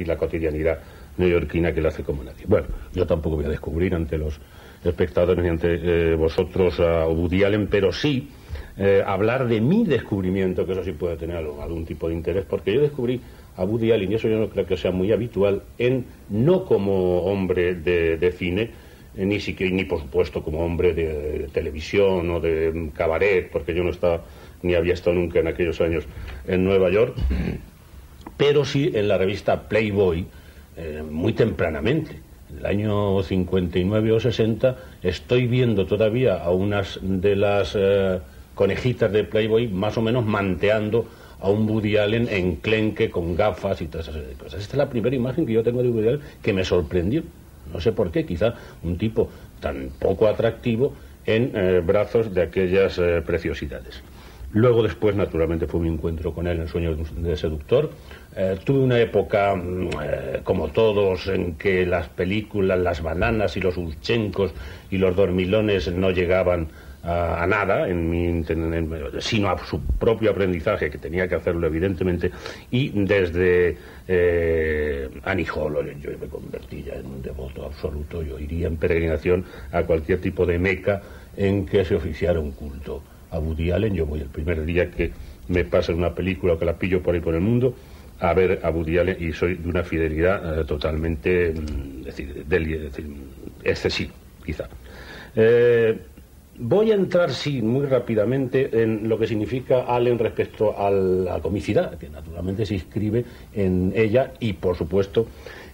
y la cotidianidad neoyorquina que le hace como nadie. Bueno, yo tampoco voy a descubrir ante los espectadores ni ante eh, vosotros a Woody Allen, pero sí eh, hablar de mi descubrimiento, que eso sí puede tener algún tipo de interés, porque yo descubrí a Woody Allen, y eso yo no creo que sea muy habitual, en no como hombre de, cine, eh, ni siquiera, ni por supuesto como hombre de, televisión o de cabaret, porque yo no estaba, ni había estado nunca en aquellos años en Nueva York, pero sí en la revista Playboy, eh, muy tempranamente. En el año 59 o 60 estoy viendo todavía a unas de las eh, conejitas de Playboy más o menos manteando a un Woody Allen enclenque con gafas y todas esas cosas. Esta es la primera imagen que yo tengo de Woody Allen que me sorprendió. No sé por qué, quizá un tipo tan poco atractivo en eh, brazos de aquellas preciosidades. Luego después, naturalmente, fue mi encuentro con él en Sueño de Seductor. Eh, tuve una época, mm, como todos, en que las películas, las bananas y los urchencos y los dormilones no llegaban a, nada, en mi, sino a su propio aprendizaje, que tenía que hacerlo evidentemente, y desde eh, yo me convertí ya en un devoto absoluto, yo iría en peregrinación a cualquier tipo de meca en que se oficiara un culto. A Woody Allen, yo voy el primer día que me pasa una película o que la pillo por ahí por el mundo, a ver a Woody Allen y soy de una fidelidad eh, totalmente mm, decir, decir, excesiva, quizá. Eh, Voy a entrar, sí, muy rápidamente en lo que significa Allen respecto a la comicidad, que naturalmente se inscribe en ella y, por supuesto,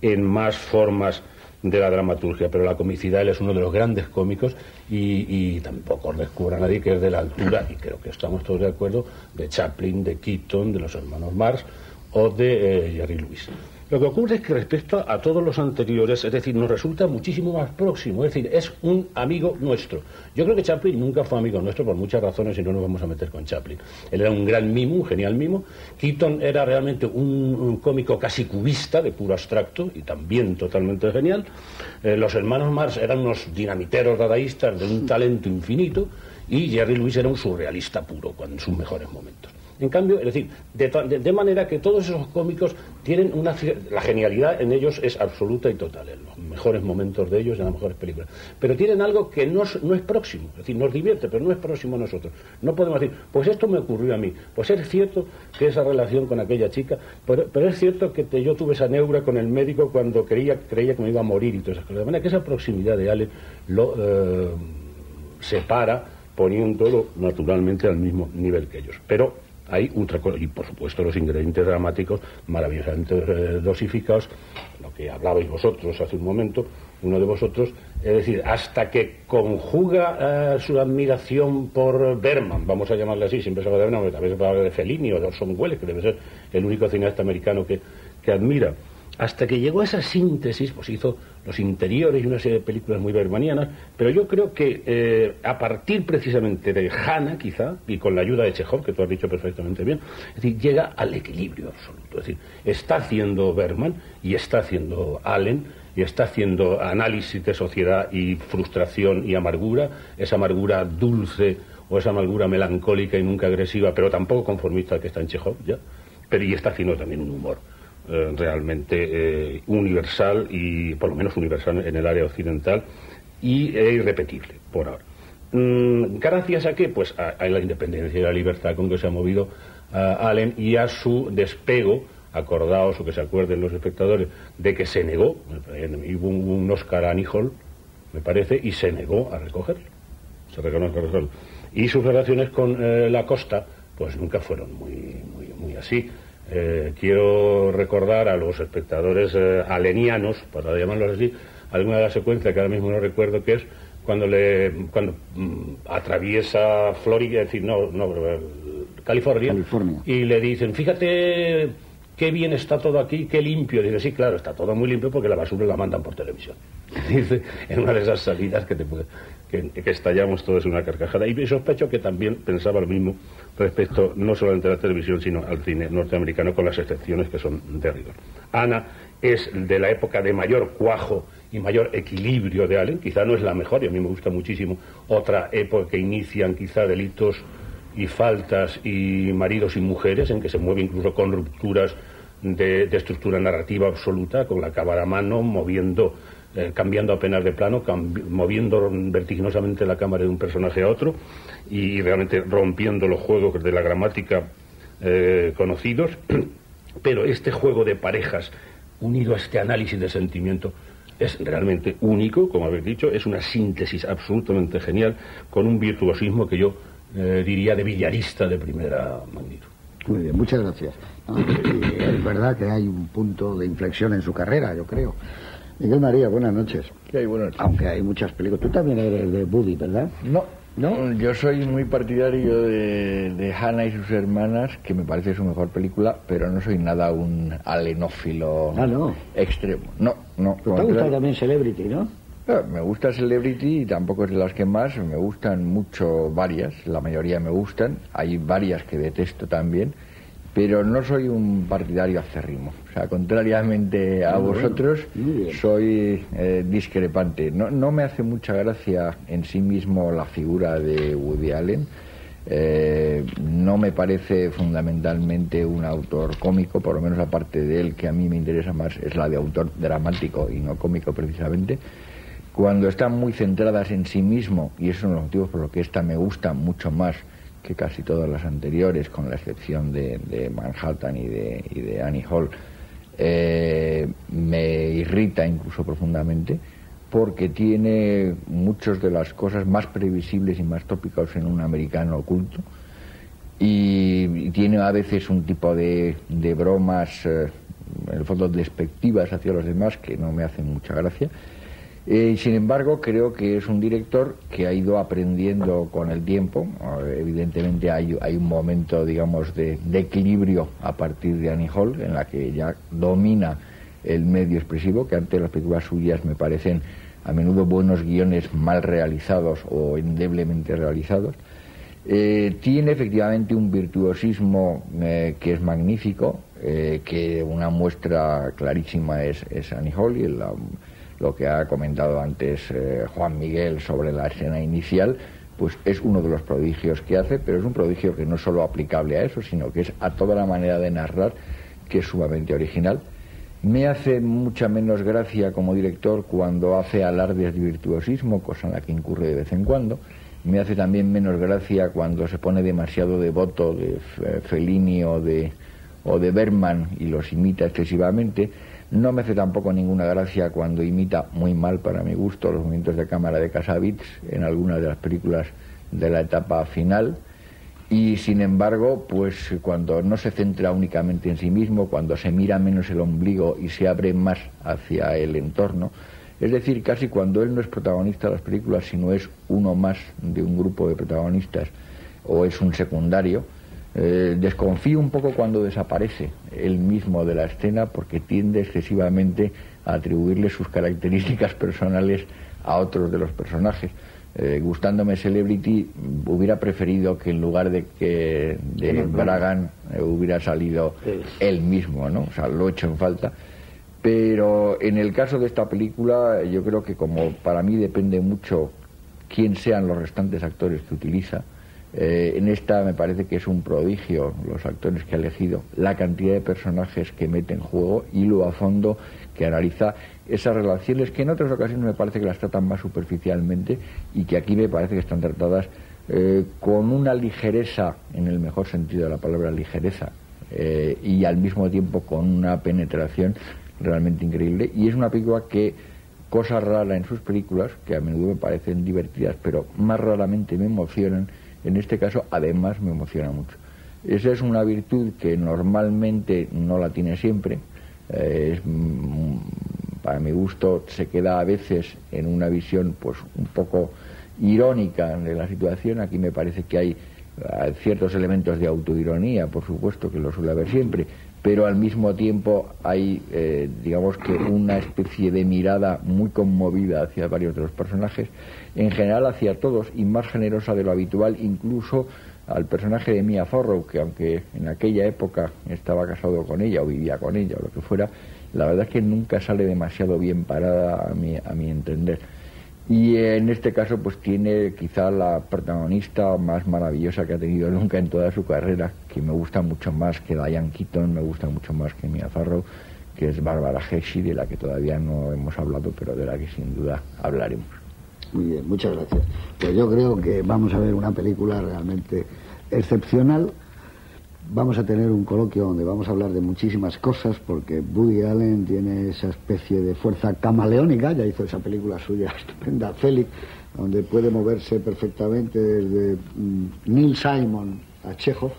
en más formas de la dramaturgia, pero la comicidad él es uno de los grandes cómicos y, tampoco descubra nadie que es de la altura, y creo que estamos todos de acuerdo, de Chaplin, de Keaton, de los hermanos Marx o de eh, Jerry Lewis. Lo que ocurre es que respecto a todos los anteriores, es decir, nos resulta muchísimo más próximo, es decir, es un amigo nuestro. Yo creo que Chaplin nunca fue amigo nuestro por muchas razones y no nos vamos a meter con Chaplin. Él era un gran mimo, un genial mimo. Keaton era realmente un, cómico casi cubista, de puro abstracto y también totalmente genial. Eh, los hermanos Marx eran unos dinamiteros dadaístas de un talento infinito y Jerry Lewis era un surrealista puro, en sus mejores momentos. En cambio, es decir, de, manera que todos esos cómicos tienen una... La genialidad en ellos es absoluta y total, en los mejores momentos de ellos, en las mejores películas. Pero tienen algo que no, no es próximo, es decir, nos divierte, pero no es próximo a nosotros. No podemos decir, pues esto me ocurrió a mí. Pues es cierto que esa relación con aquella chica, pero, es cierto que yo tuve esa neura con el médico cuando creía, creía que me iba a morir y todas esas cosas. De manera que esa proximidad de Ale lo eh, separa poniéndolo naturalmente al mismo nivel que ellos. Pero hay ultra y por supuesto los ingredientes dramáticos maravillosamente eh, dosificados, lo que hablabais vosotros hace un momento, uno de vosotros, es decir, hasta que conjuga eh, su admiración por Berman, vamos a llamarle así, siempre se habla de Berman, también se habla de Fellini o de Orson Welles, que debe ser el único cineasta americano que, que admira hasta que llegó a esa síntesis, pues hizo Los Interiores y una serie de películas muy bermanianas, pero yo creo que eh, a partir precisamente de Hanna, quizá, y con la ayuda de Chekhov, que tú has dicho perfectamente bien, es decir, llega al equilibrio absoluto. Es decir, está haciendo Berman y está haciendo Allen y está haciendo análisis de sociedad y frustración y amargura, esa amargura dulce o esa amargura melancólica y nunca agresiva, pero tampoco conformista que está en Chekhov, ¿ya? Pero y está haciendo también un humor. Eh, realmente eh, universal y por lo menos universal en el área occidental y e irrepetible por ahora. Mm, gracias a qué? Pues a, la independencia y la libertad con que se ha movido Allen y a su despego, acordaos o que se acuerden los espectadores, de que se negó, hubo un, Oscar a Hall, me parece, y se negó a recogerlo. Se reconoce a recogerlo. Y sus relaciones con eh, la costa, pues nunca fueron muy, muy así. Eh, quiero recordar a los espectadores eh, alenianos, para llamarlos así, alguna de las secuencias que ahora mismo no recuerdo que es cuando le cuando mm, atraviesa Florida, es decir, no, no, California, California, y le dicen, fíjate qué bien está todo aquí, qué limpio. Dice, sí, claro, está todo muy limpio porque la basura la mandan por televisión. Dice, en una de esas salidas que, te puede, que, estallamos todos en una carcajada. Y sospecho que también pensaba lo mismo respecto no solamente a la televisión, sino al cine norteamericano, con las excepciones que son de rigor. Ana es de la época de mayor cuajo y mayor equilibrio de Allen, quizá no es la mejor, y a mí me gusta muchísimo otra época que inician quizá delitos y faltas y maridos y mujeres, en que se mueve incluso con rupturas de, estructura narrativa absoluta, con la cámara a mano, moviendo, eh, cambiando apenas de plano, moviendo vertiginosamente la cámara de un personaje a otro y, realmente rompiendo los juegos de la gramática eh, conocidos. Pero este juego de parejas, unido a este análisis de sentimiento, es realmente único, como habéis dicho, es una síntesis absolutamente genial, con un virtuosismo que yo eh, diría de billarista de primera magnitud. Muy bien, muchas gracias. es verdad que hay un punto de inflexión en su carrera, yo creo. Miguel María, buenas noches. ¿Qué hay? Buenas noches. Aunque hay muchas películas. Tú también eres de Buddy, ¿verdad? No, ¿No? Yo soy muy partidario de, de, Hannah y sus hermanas, que me parece su mejor película, pero no soy nada un alenófilo ah, no. extremo. No, no. ¿Te gusta también Celebrity, no? Ah, me gusta Celebrity y tampoco es de las que más. Me gustan mucho varias, la mayoría me gustan. Hay varias que detesto también pero no soy un partidario acérrimo. O sea, contrariamente a vosotros, soy eh, discrepante. No, no, me hace mucha gracia en sí mismo la figura de Woody Allen. Eh, no me parece fundamentalmente un autor cómico, por lo menos la parte de él que a mí me interesa más es la de autor dramático y no cómico precisamente. Cuando están muy centradas en sí mismo, y esos son los motivos por los que esta me gusta mucho más que casi todas las anteriores, con la excepción de, Manhattan y de, y de, Annie Hall, eh, me irrita incluso profundamente porque tiene muchas de las cosas más previsibles y más tópicas en un americano oculto y, tiene a veces un tipo de, bromas, eh, en el fondo despectivas hacia los demás que no me hacen mucha gracia eh, sin embargo, creo que es un director que ha ido aprendiendo con el tiempo. Evidentemente hay, un momento, digamos, de, equilibrio a partir de Annie Hall, en la que ya domina el medio expresivo, que antes las películas suyas me parecen a menudo buenos guiones mal realizados o endeblemente realizados. Eh, tiene efectivamente un virtuosismo eh, que es magnífico, que una muestra clarísima es, es Annie Hall y la lo que ha comentado antes eh, Juan Miguel sobre la escena inicial, pues es uno de los prodigios que hace, pero es un prodigio que no es solo aplicable a eso, sino que es a toda la manera de narrar, que es sumamente original. Me hace mucha menos gracia como director cuando hace alardes de virtuosismo, cosa en la que incurre de vez en cuando. Me hace también menos gracia cuando se pone demasiado devoto de Fellini o de, o de Berman y los imita excesivamente. No me hace tampoco ninguna gracia cuando imita muy mal, para mi gusto, los movimientos de cámara de Casabits en algunas de las películas de la etapa final. Y sin embargo, pues cuando no se centra únicamente en sí mismo, cuando se mira menos el ombligo y se abre más hacia el entorno, es decir, casi cuando él no es protagonista de las películas, sino es uno más de un grupo de protagonistas o es un secundario, eh, desconfío un poco cuando desaparece él mismo de la escena porque tiende excesivamente a atribuirle sus características personales a otros de los personajes. Eh, gustándome Celebrity, hubiera preferido que en lugar de que de Bragan eh, hubiera salido él mismo, ¿no? O sea, lo he hecho en falta. Pero en el caso de esta película, yo creo que como para mí depende mucho quién sean los restantes actores que utiliza, eh, en esta me parece que es un prodigio los actores que ha elegido, la cantidad de personajes que mete en juego y lo a fondo que analiza esas relaciones que en otras ocasiones me parece que las tratan más superficialmente y que aquí me parece que están tratadas eh, con una ligereza, en el mejor sentido de la palabra ligereza, eh, y al mismo tiempo con una penetración realmente increíble. Y es una película que, cosa rara en sus películas, que a menudo me parecen divertidas, pero más raramente me emocionan, en este caso, además, me emociona mucho. Esa es una virtud que normalmente no la tiene siempre. Eh, mm, para mi gusto, se queda a veces en una visión, pues, un poco irónica de la situación. Aquí me parece que hay eh, ciertos elementos de autoironía, por supuesto, que lo suele haber siempre, pero al mismo tiempo hay, eh, digamos que, una especie de mirada muy conmovida hacia varios de los personajes en general hacia todos y más generosa de lo habitual, incluso al personaje de Mia Farrow, que aunque en aquella época estaba casado con ella o vivía con ella o lo que fuera, la verdad es que nunca sale demasiado bien parada a mi, a mi entender. Y en este caso, pues tiene quizá la protagonista más maravillosa que ha tenido nunca en toda su carrera, que me gusta mucho más que Diane Keaton, me gusta mucho más que Mia Farrow, que es Bárbara Hershey, de la que todavía no hemos hablado, pero de la que sin duda hablaremos. Muy bien, muchas gracias. Pues yo creo que vamos a ver una película realmente excepcional. Vamos a tener un coloquio donde vamos a hablar de muchísimas cosas, porque Woody Allen tiene esa especie de fuerza camaleónica, ya hizo esa película suya estupenda, Félix, donde puede moverse perfectamente desde mm, Neil Simon a Chekhov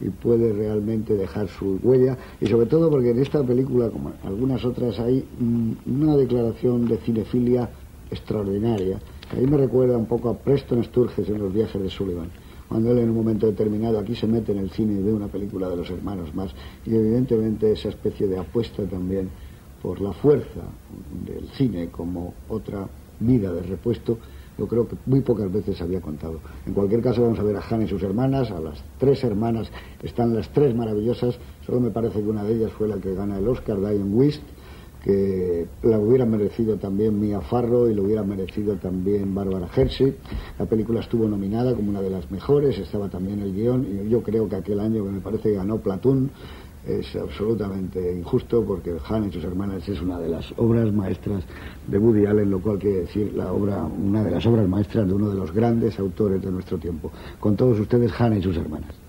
y puede realmente dejar su huella, y sobre todo porque en esta película, como algunas otras, hay mm, una declaración de cinefilia extraordinaria. Ahí me recuerda un poco a Preston Sturges en los viajes de Sullivan cuando él en un momento determinado aquí se mete en el cine y ve una película de los hermanos más y evidentemente esa especie de apuesta también por la fuerza del cine como otra vida de repuesto yo creo que muy pocas veces había contado. En cualquier caso vamos a ver a Hannah y sus hermanas, a las tres hermanas, están las tres maravillosas, solo me parece que una de ellas fue la que gana el Oscar, Diane Wist, que la hubiera merecido también Mia Farro y lo hubiera merecido también Bárbara Hershey. La película estuvo nominada como una de las mejores, estaba también el guion y yo creo que aquel año que me parece ganó Platón es absolutamente injusto porque Han y sus hermanas es una de las obras maestras de Woody Allen, lo cual quiere decir la obra, una de las obras maestras de uno de los grandes autores de nuestro tiempo. Con todos ustedes, Han y sus hermanas.